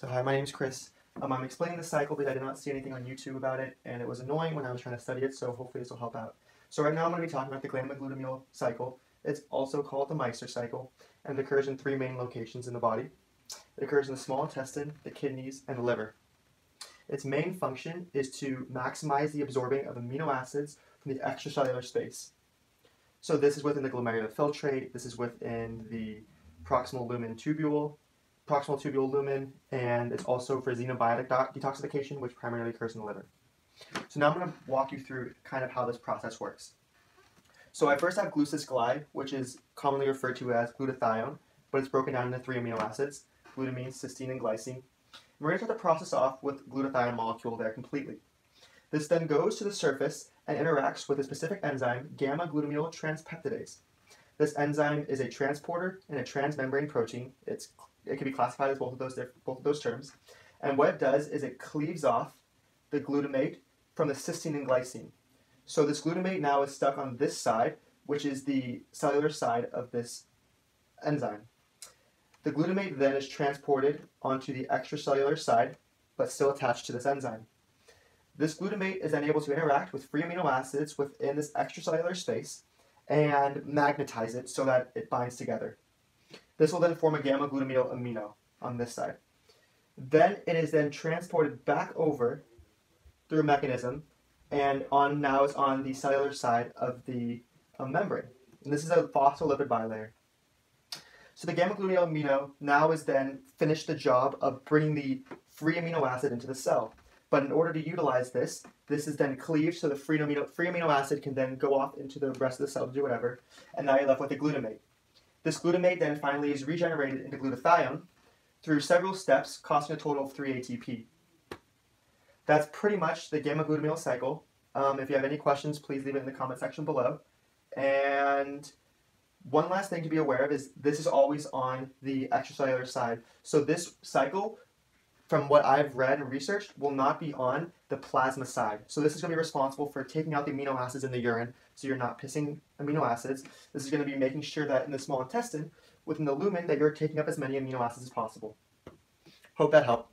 So hi, my name's Chris. Um, I'm explaining the cycle because I did not see anything on YouTube about it, and it was annoying when I was trying to study it, so hopefully this will help out. So right now I'm going to be talking about the gamma-glutamyl cycle. It's also called the Meister cycle, and it occurs in three main locations in the body. It occurs in the small intestine, the kidneys, and the liver. Its main function is to maximize the absorbing of amino acids from the extracellular space. So this is within the glomerular filtrate, this is within the proximal lumen tubule, proximal tubule lumen, and it's also for xenobiotic detoxification, which primarily occurs in the liver. So now I'm going to walk you through kind of how this process works. So I first have glucosylglide, which is commonly referred to as glutathione, but it's broken down into three amino acids, glutamine, cysteine, and glycine. And we're going to start the process off with glutathione molecule there completely. This then goes to the surface and interacts with a specific enzyme, gamma-glutamyl transpeptidase. This enzyme is a transporter and a transmembrane protein. It's it can be classified as both of those both of those terms. And what it does is it cleaves off the glutamate from the cysteine and glycine. So this glutamate now is stuck on this side, which is the cellular side of this enzyme. The glutamate then is transported onto the extracellular side, but still attached to this enzyme. This glutamate is then able to interact with free amino acids within this extracellular space and magnetize it so that it binds together. This will then form a gamma glutamyl amino on this side. Then it is then transported back over through a mechanism and on now is on the cellular side of the membrane. And this is a phospholipid bilayer. So the gamma glutamyl amino now is then finished the job of bringing the free amino acid into the cell. But in order to utilize this, this is then cleaved so the free amino, free amino acid can then go off into the rest of the cell to do whatever. And now you're left with the glutamate. This glutamate then finally is regenerated into glutathione through several steps, costing a total of 3 ATP. That's pretty much the gamma glutamyl cycle. Um, if you have any questions, please leave it in the comment section below. And one last thing to be aware of is this is always on the extracellular side. So this cycle from what I've read and researched, will not be on the plasma side. So this is going to be responsible for taking out the amino acids in the urine, so you're not pissing amino acids. This is going to be making sure that in the small intestine, within the lumen, that you're taking up as many amino acids as possible. Hope that helped.